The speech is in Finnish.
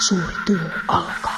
suuri työ alkaa.